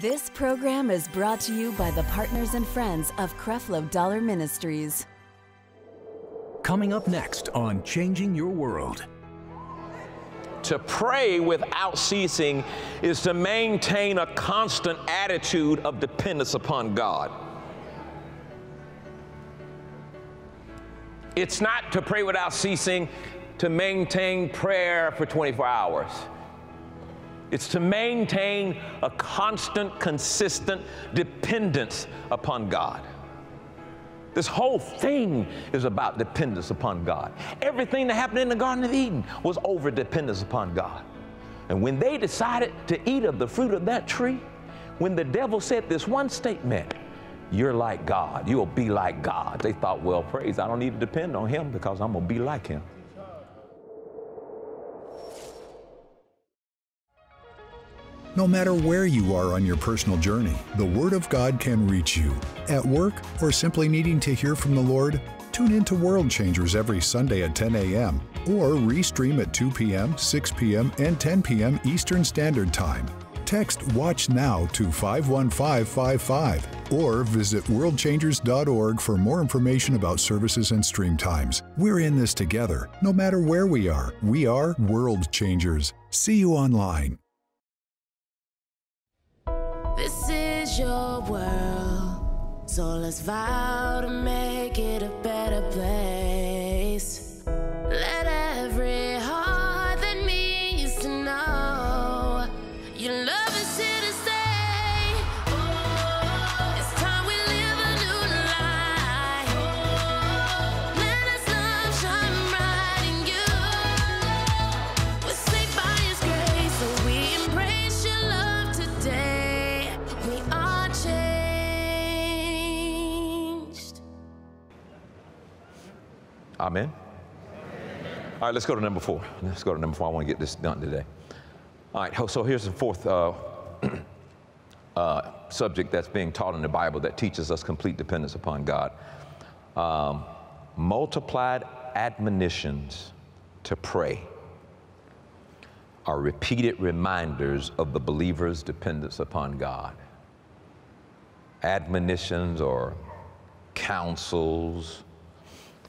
This program is brought to you by the partners and friends of Creflo Dollar Ministries. Coming up next on Changing Your World. To pray without ceasing is to maintain a constant attitude of dependence upon God. It's not to pray without ceasing to maintain prayer for 24 hours. It's to maintain a constant, consistent dependence upon God. This whole thing is about dependence upon God. Everything that happened in the Garden of Eden was over dependence upon God. And when they decided to eat of the fruit of that tree, when the devil said this one statement, you're like God, you'll be like God, they thought, well, praise, I don't need to depend on him because I'm going to be like him. No matter where you are on your personal journey, the Word of God can reach you. At work or simply needing to hear from the Lord, tune in to World Changers every Sunday at 10 a.m. or restream at 2 p.m., 6 p.m., and 10 p.m. Eastern Standard Time. Text Watch Now to 51555 or visit worldchangers.org for more information about services and stream times. We're in this together. No matter where we are, we are World Changers. See you online. This is your world, so let's vow to make it a better place. All right, let's go to number four. Let's go to number four. I want to get this done today. All right, so here's the fourth uh, uh, subject that's being taught in the Bible that teaches us complete dependence upon God. Um, multiplied admonitions to pray are repeated reminders of the believer's dependence upon God. Admonitions or counsels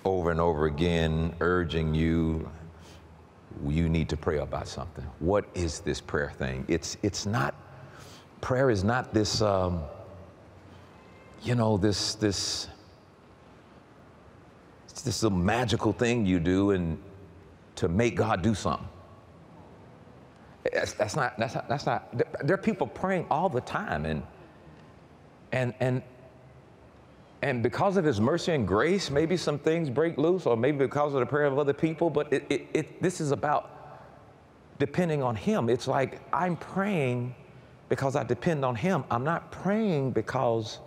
over and over again urging you you need to pray about something. What is this prayer thing? It's it's not prayer is not this um, you know this this it's this little magical thing you do and to make god do something. That's, that's not that's not that's not there- there are people praying all the time and and and and because of his mercy and grace, maybe some things break loose, or maybe because of the prayer of other people, but it, it, it, this is about depending on him. It's like I'm praying because I depend on him. I'm not praying because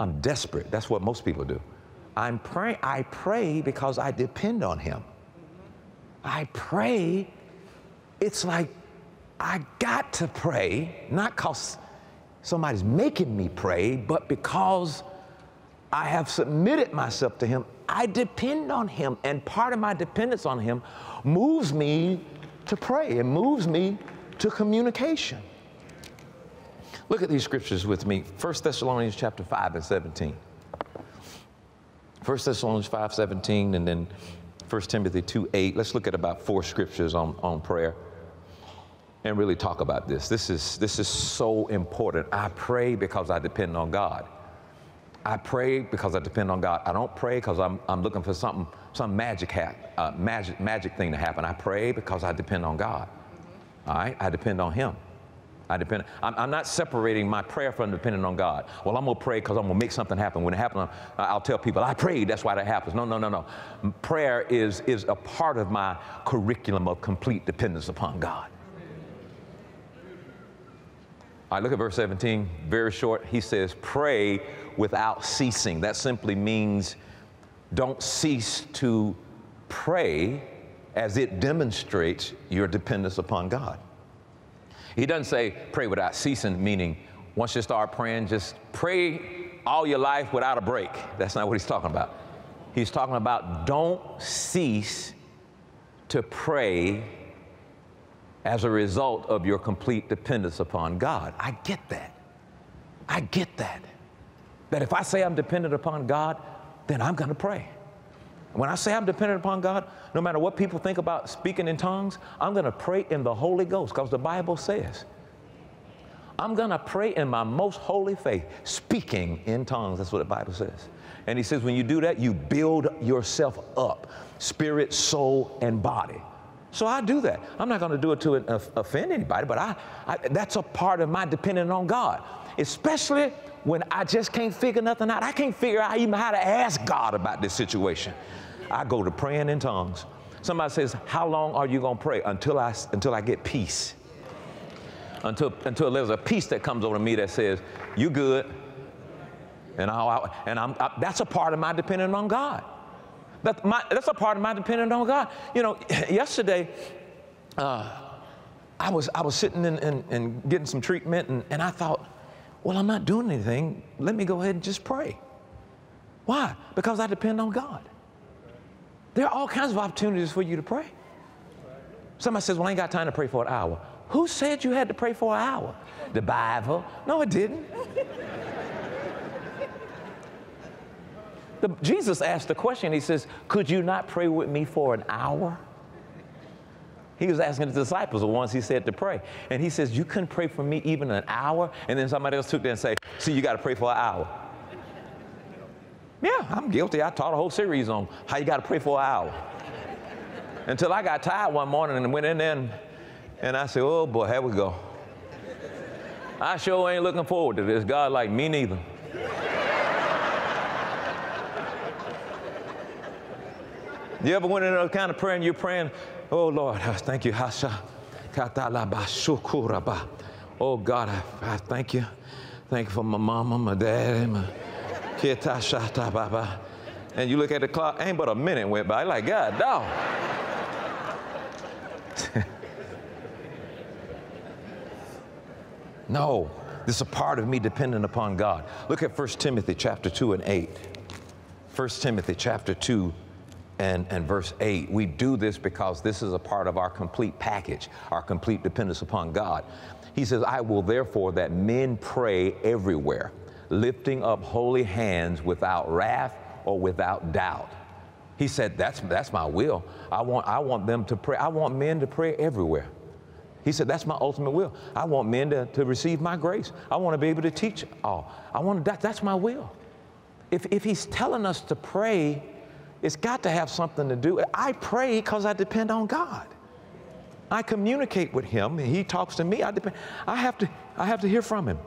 I'm desperate. That's what most people do. I'm praying, I pray because I depend on him. I pray, it's like I got to pray, not because somebody's making me pray, but because I have submitted myself to Him. I depend on Him, and part of my dependence on Him moves me to pray. It moves me to communication. Look at these scriptures with me. 1 Thessalonians chapter 5 and 17. 1 Thessalonians 5, 17, and then 1 Timothy 2, 8. Let's look at about four scriptures on, on prayer and really talk about this. This is, this is so important. I pray because I depend on God. I pray because I depend on God. I don't pray because I'm, I'm looking for something, some magic hat, uh, magic, magic thing to happen. I pray because I depend on God. All right? I depend on Him. I depend. I'm, I'm not separating my prayer from depending on God. Well, I'm gonna pray because I'm gonna make something happen. When it happens, I'll tell people I prayed. That's why that happens. No, no, no, no. Prayer is is a part of my curriculum of complete dependence upon God. Right, look at verse 17, very short. He says, Pray without ceasing. That simply means don't cease to pray as it demonstrates your dependence upon God. He doesn't say pray without ceasing, meaning once you start praying, just pray all your life without a break. That's not what he's talking about. He's talking about don't cease to pray as a result of your complete dependence upon God. I get that. I get that. That if I say I'm dependent upon God, then I'm going to pray. When I say I'm dependent upon God, no matter what people think about speaking in tongues, I'm going to pray in the Holy Ghost because the Bible says. I'm going to pray in my most holy faith, speaking in tongues. That's what the Bible says. And he says, when you do that, you build yourself up, spirit, soul, and body. So I do that. I'm not going to do it to offend anybody, but I, I, that's a part of my depending on God, especially when I just can't figure nothing out. I can't figure out even how to ask God about this situation. I go to praying in tongues. Somebody says, "How long are you going to pray until I until I get peace?" Until until there's a peace that comes over me that says, "You good?" And I and I'm I, that's a part of my depending on God. That's, my, that's a part of my depending on God. You know, yesterday, uh, I was I was sitting and getting some treatment, and, and I thought, well, I'm not doing anything. Let me go ahead and just pray. Why? Because I depend on God. There are all kinds of opportunities for you to pray. Somebody says, Well, I ain't got time to pray for an hour. Who said you had to pray for an hour? The Bible. No, it didn't. The, Jesus asked the question, He says, Could you not pray with me for an hour? He was asking the disciples the ones he said to pray. And he says, You couldn't pray for me even an hour? And then somebody else took that and say, See, you got to pray for an hour. Yeah, I'm guilty. I taught a whole series on how you got to pray for an hour. Until I got tired one morning and went in there and, and I said, Oh boy, here we go. I sure ain't looking forward to this. God, like me neither. You ever went in those kind of prayer and you're praying, Oh Lord, thank you. Hasha. Oh God, I, I thank you. Thank you for my mama, my dad, my and you look at the clock, ain't but a minute went by. Like, God, dog. no, this is a part of me dependent upon God. Look at 1 Timothy chapter 2 and 8. 1 Timothy chapter 2 and, and verse 8. We do this because this is a part of our complete package, our complete dependence upon God. He says, I will therefore that men pray everywhere, lifting up holy hands without wrath or without doubt. He said, that's, that's my will. I want, I want them to pray. I want men to pray everywhere. He said, That's my ultimate will. I want men to, to receive my grace. I want to be able to teach all. I want that, that's my will. If, if he's telling us to pray it's got to have something to do. I pray because I depend on God. I communicate with him and he talks to me. I depend. I have to, I have to hear from him.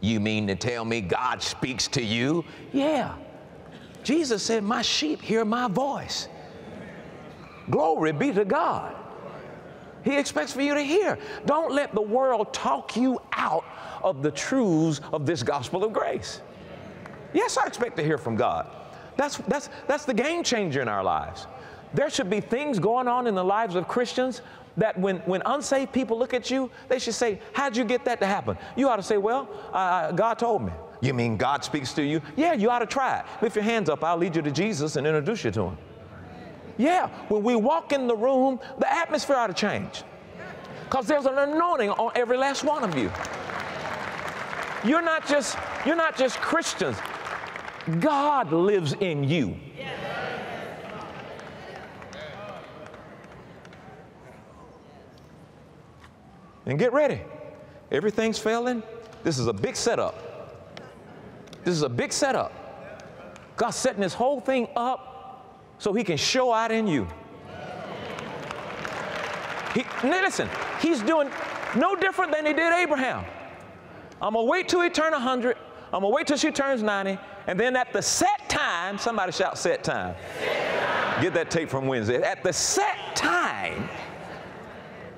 You mean to tell me God speaks to you? Yeah. Jesus said, My sheep hear my voice. Glory be to God. He expects for you to hear. Don't let the world talk you out of the truths of this gospel of grace. Yes, I expect to hear from God. That's, that's, that's the game changer in our lives. There should be things going on in the lives of Christians that when, when unsaved people look at you, they should say, How'd you get that to happen? You ought to say, Well, uh, God told me. You mean God speaks to you? Yeah, you ought to try it. Lift your hands up. I'll lead you to Jesus and introduce you to him. Yeah, when we walk in the room, the atmosphere ought to change. Because there's an anointing on every last one of you. You're not just, you're not just Christians. God lives in you. And get ready. Everything's failing. This is a big setup. This is a big setup. God's setting this whole thing up so He can show out in you. He, listen, He's doing no different than He did Abraham. I'm going to wait till He turn 100. I'm to wait till she turns 90. And then at the set time, somebody shout set time. Get that tape from Wednesday. At the set time,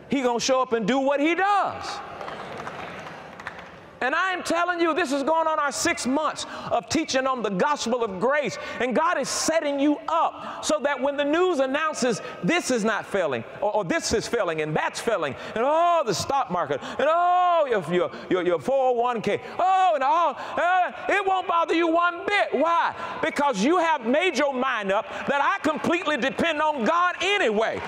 he to show up and do what he does. And I am telling you, this is going on our six months of teaching on the gospel of grace. And God is setting you up so that when the news announces this is not failing, or, or this is failing, and that's failing, and oh, the stock market, and oh, your, your, your, your 401k, oh, and all, uh, it won't bother you one bit. Why? Because you have made your mind up that I completely depend on God anyway.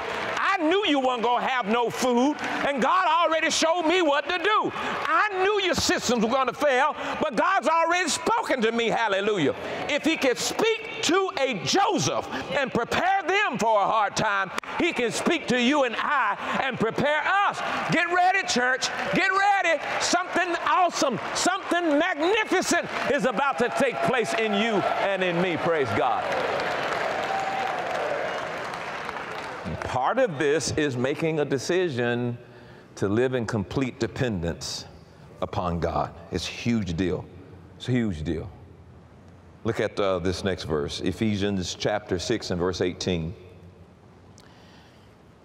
I knew you weren't going to have no food, and God already showed me what to do. I knew your systems were going to fail, but God's already spoken to me, hallelujah. If He can speak to a Joseph and prepare them for a hard time, He can speak to you and I and prepare us. Get ready, church. Get ready. Something awesome, something magnificent is about to take place in you and in me. Praise God. Part of this is making a decision to live in complete dependence upon God. It's a huge deal. It's a huge deal. Look at uh, this next verse, Ephesians chapter 6 and verse 18.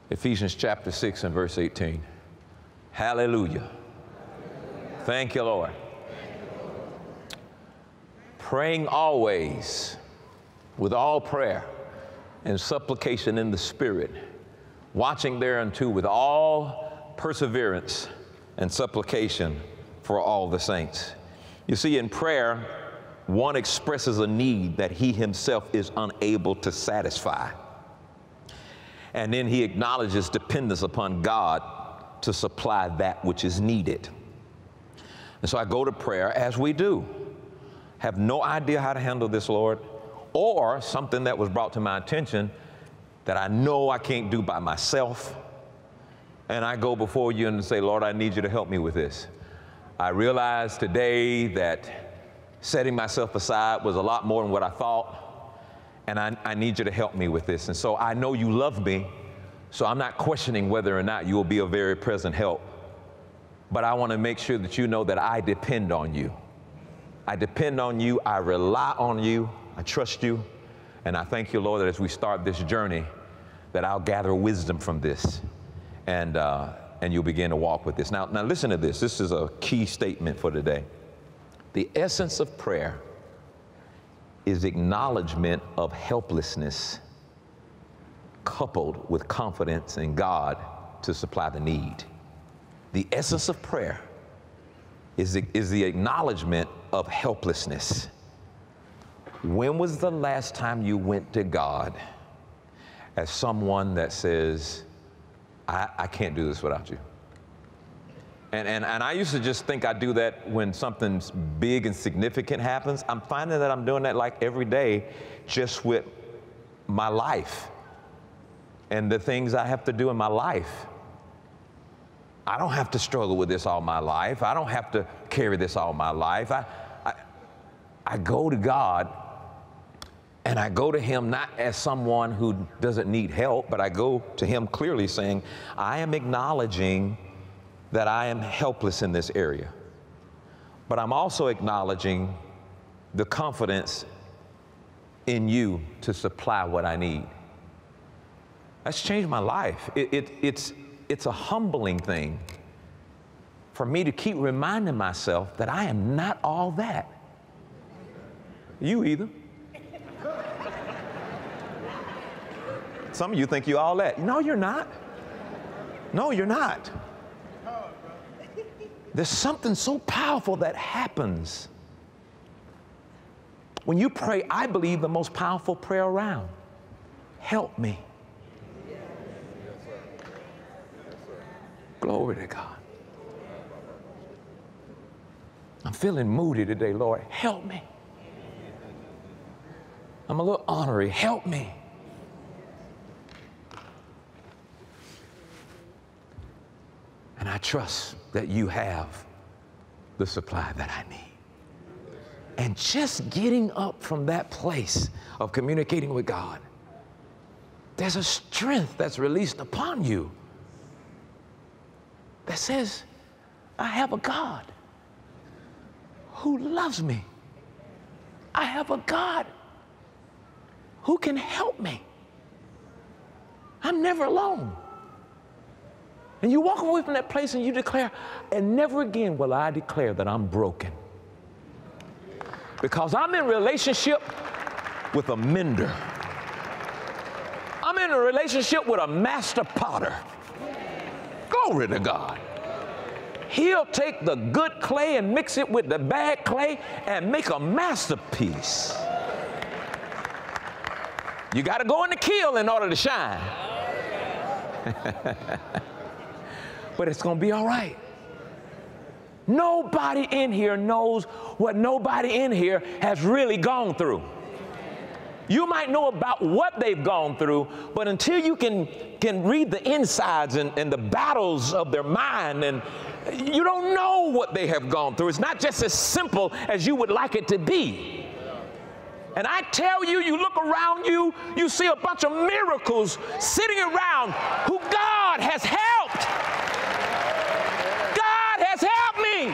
Ephesians chapter 6 and verse 18. Hallelujah. Thank you, Lord. Praying always with all prayer and supplication in the Spirit watching thereunto with all perseverance and supplication for all the saints. You see, in prayer, one expresses a need that he himself is unable to satisfy. And then he acknowledges dependence upon God to supply that which is needed. And so I go to prayer as we do. Have no idea how to handle this, Lord, or something that was brought to my attention that I know I can't do by myself. And I go before you and say, Lord, I need you to help me with this. I realize today that setting myself aside was a lot more than what I thought. And I, I need you to help me with this. And so I know you love me. So I'm not questioning whether or not you will be a very present help. But I want to make sure that you know that I depend on you. I depend on you. I rely on you. I trust you. And I thank you, Lord, that as we start this journey, that I'll gather wisdom from this and, uh, and you'll begin to walk with this. Now, now, listen to this. This is a key statement for today. The essence of prayer is acknowledgement of helplessness coupled with confidence in God to supply the need. The essence of prayer is the, is the acknowledgement of helplessness. When was the last time you went to God? as someone that says, I, I can't do this without you. And, and, and I used to just think I do that when something big and significant happens. I'm finding that I'm doing that like every day just with my life and the things I have to do in my life. I don't have to struggle with this all my life. I don't have to carry this all my life. I, I, I go to God and I go to him not as someone who doesn't need help, but I go to him clearly saying, I am acknowledging that I am helpless in this area. But I'm also acknowledging the confidence in you to supply what I need. That's changed my life. It, it, it's, it's a humbling thing for me to keep reminding myself that I am not all that. You either. Some of you think you all that. No, you're not. No, you're not. There's something so powerful that happens when you pray. I believe the most powerful prayer around help me. Glory to God. I'm feeling moody today, Lord. Help me. I'm a little ornery. Help me. And I trust that you have the supply that I need. And just getting up from that place of communicating with God, there's a strength that's released upon you that says, I have a God who loves me. I have a God who can help me. I'm never alone. And you walk away from that place and you declare, and never again will I declare that I'm broken. Because I'm in relationship with a mender. I'm in a relationship with a master potter. Glory to God. He'll take the good clay and mix it with the bad clay and make a masterpiece. You got to go in the kiln in order to shine. but it's going to be all right. Nobody in here knows what nobody in here has really gone through. You might know about what they've gone through, but until you can, can read the insides and, and the battles of their mind, and you don't know what they have gone through. It's not just as simple as you would like it to be. And I tell you, you look around you, you see a bunch of miracles sitting around who God has helped. God has helped me.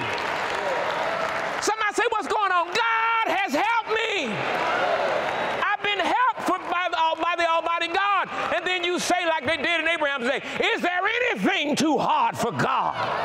Somebody say, What's going on? God has helped me. I've been helped from, by, the, by the Almighty God. And then you say, like they did in Abraham's day, Is there anything too hard for God?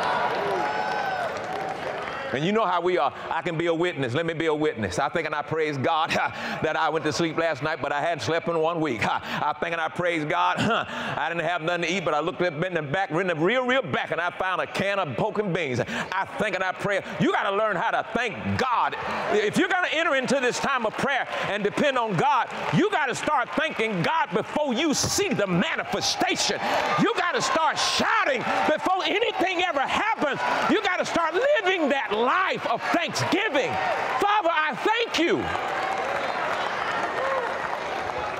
And you know how we are. I can be a witness. Let me be a witness. I think and I praise God that I went to sleep last night, but I hadn't slept in one week. I think and I praise God. I didn't have nothing to eat, but I looked up in the back, in the real, real back, and I found a can of poking beans. I think and I pray. You got to learn how to thank God. If you're going to enter into this time of prayer and depend on God, you got to start thanking God before you see the manifestation. You got to start shouting before anything ever happens. You got to start living that life of thanksgiving. Father, I thank you.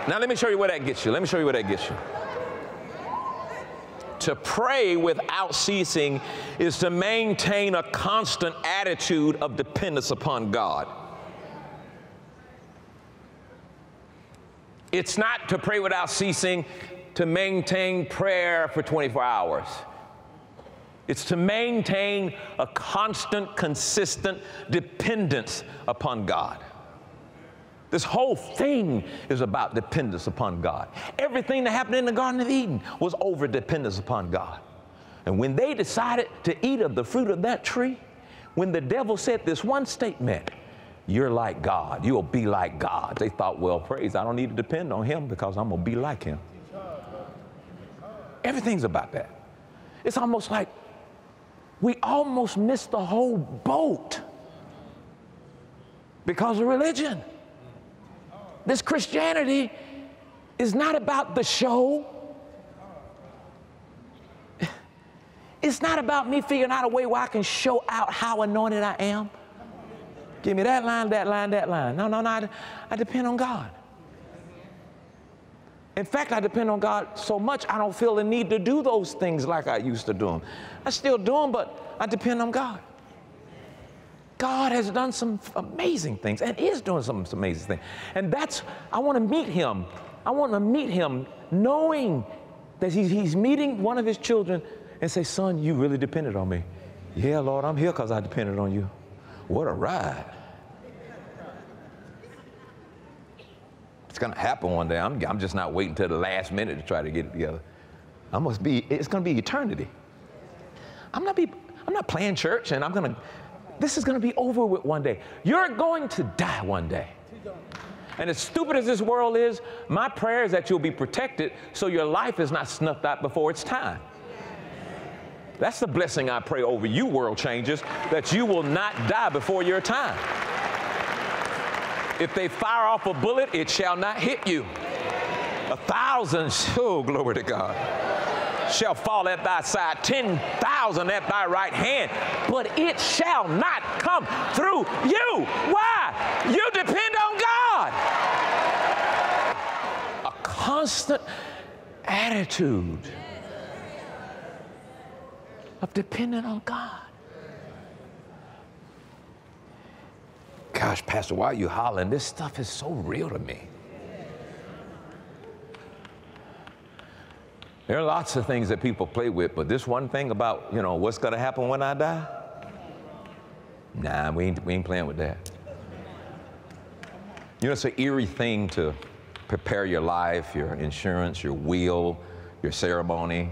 Now, let me show you where that gets you. Let me show you where that gets you. To pray without ceasing is to maintain a constant attitude of dependence upon God. It's not to pray without ceasing to maintain prayer for 24 hours. It's to maintain a constant, consistent dependence upon God. This whole thing is about dependence upon God. Everything that happened in the Garden of Eden was over dependence upon God. And when they decided to eat of the fruit of that tree, when the devil said this one statement, you're like God, you'll be like God, they thought, well, praise, I don't need to depend on him because I'm going to be like him. Everything's about that. It's almost like we almost missed the whole boat because of religion. This Christianity is not about the show. It's not about me figuring out a way where I can show out how anointed I am. Give me that line, that line, that line. No, no, no. I, I depend on God. In fact, I depend on God so much I don't feel the need to do those things like I used to do them. I still do them, but I depend on God. God has done some amazing things and is doing some, amazing things. And that's, I want to meet him. I want to meet him knowing that he's, he's meeting one of his children and say, Son, you really depended on me. Yeah, Lord, I'm here because I depended on you. What a ride. Going to happen one day. I'm, I'm just not waiting till the last minute to try to get it together. I must be, it's going to be eternity. I'm not, be, I'm not playing church and I'm going to, this is going to be over with one day. You're going to die one day. And as stupid as this world is, my prayer is that you'll be protected so your life is not snuffed out before it's time. That's the blessing I pray over you, world changers, that you will not die before your time. If they fire off a bullet, it shall not hit you. A thousand, oh, glory to God, shall fall at thy side, 10,000 at thy right hand, but it shall not come through you. Why? You depend on God. A constant attitude of depending on God. Gosh, Pastor, why are you hollering? This stuff is so real to me. There are lots of things that people play with, but this one thing about, you know, what's going to happen when I die? Nah, we ain't, we ain't playing with that. You know, it's an eerie thing to prepare your life, your insurance, your will, your ceremony.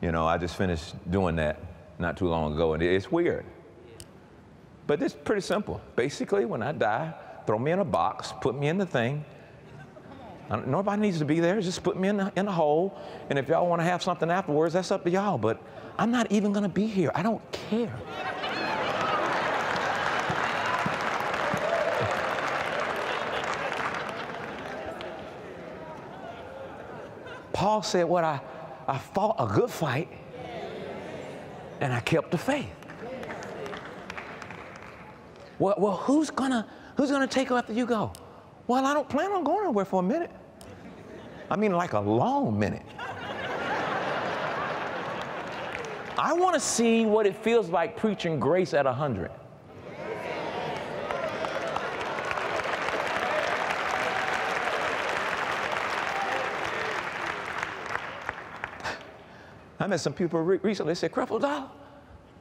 You know, I just finished doing that not too long ago, and it's weird. But it's pretty simple. Basically, when I die, throw me in a box, put me in the thing. Nobody needs to be there. Just put me in the, in the hole. And if y'all want to have something afterwards, that's up to y'all. But I'm not even going to be here. I don't care. Paul said, What I, I fought a good fight and I kept the faith. Well, well who's gonna who's gonna take over after you go? Well, I don't plan on going anywhere for a minute. I mean like a long minute. I want to see what it feels like preaching grace at 100. I met some people re- recently. They said, Creflo Dollar.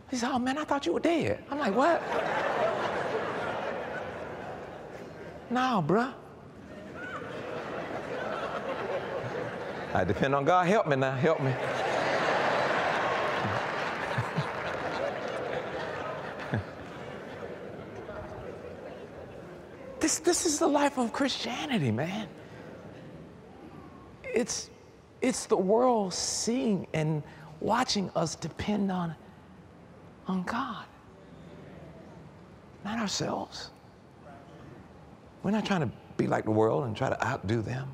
He said, Oh man, I thought you were dead. I'm like, What? No, bruh. I depend on God. Help me now. Help me. this, this is the life of Christianity, man. It's it's the world seeing and watching us depend on, on God, not ourselves. We're not trying to be like the world and try to outdo them.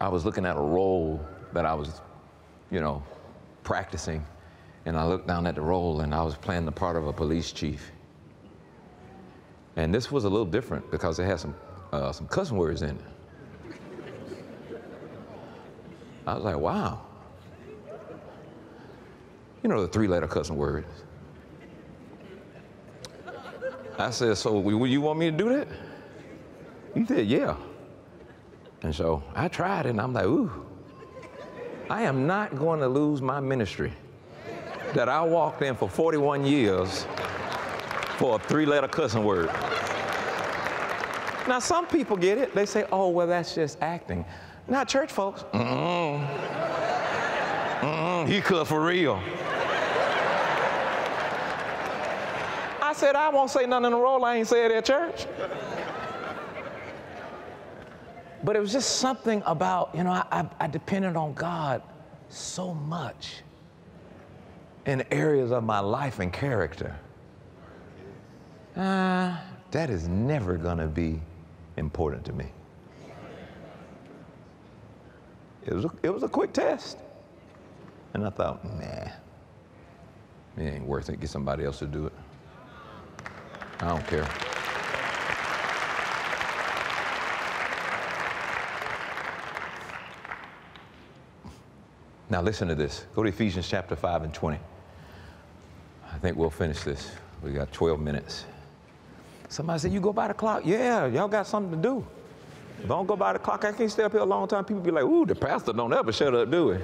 I was looking at a role that I was, you know, practicing and I looked down at the role and I was playing the part of a police chief. And this was a little different because it had some, uh, some cuss words in it. I was like, wow. You know the three letter cussing words. I said, so you want me to do that? He said, yeah. And so I tried and I'm like, ooh, I am not going to lose my ministry that I walked in for 41 years for a three letter cussing word. Now, some people get it. They say, oh, well, that's just acting. Not church folks. Mm-mm. Mm-mm. He cussed for real. Said, I won't say nothing in the role I ain't said at church. But it was just something about, you know, I, I, I depended on God so much in areas of my life and character, uh, that is never going to be important to me. It was, a, it was a quick test. And I thought, nah, it ain't worth it. Get somebody else to do it. I don't care. Now listen to this. Go to Ephesians chapter 5 and 20. I think we'll finish this. We got 12 minutes. Somebody said, You go by the clock? Yeah, y'all got something to do. Don't go by the clock. I can't stay up here a long time. People be like, Ooh, the pastor don't ever shut up, do he?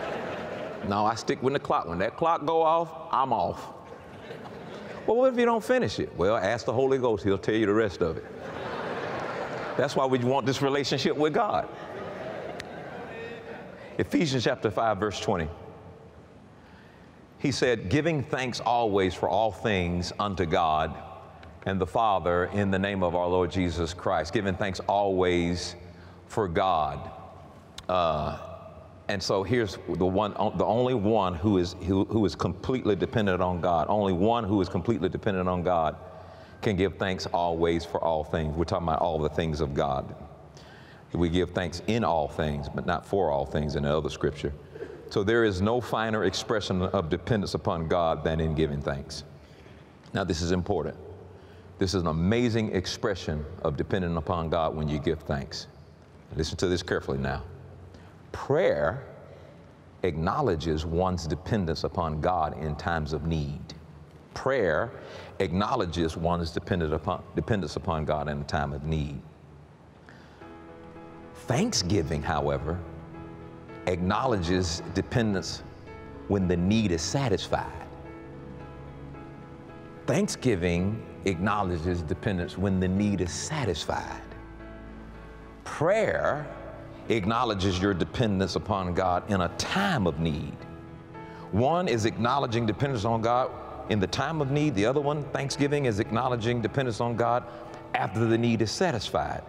no, I stick with the clock. When that clock go off, I'm off. Well, what if you don't finish it? Well, ask the Holy Ghost. He'll tell you the rest of it. That's why we want this relationship with God. Ephesians chapter 5, verse 20. He said, Giving thanks always for all things unto God and the Father in the name of our Lord Jesus Christ. Giving thanks always for God. Uh, and so here's the one, the only one who is, who, who is completely dependent on God. Only one who is completely dependent on God can give thanks always for all things. We're talking about all the things of God. We give thanks in all things, but not for all things in the other scripture. So there is no finer expression of dependence upon God than in giving thanks. Now, this is important. This is an amazing expression of depending upon God when you give thanks. Listen to this carefully now. Prayer acknowledges one's dependence upon God in times of need. Prayer acknowledges one's dependence upon, dependence upon God in a time of need. Thanksgiving, however, acknowledges dependence when the need is satisfied. Thanksgiving acknowledges dependence when the need is satisfied. Prayer acknowledges your dependence upon God in a time of need. One is acknowledging dependence on God in the time of need. The other one, Thanksgiving, is acknowledging dependence on God after the need is satisfied.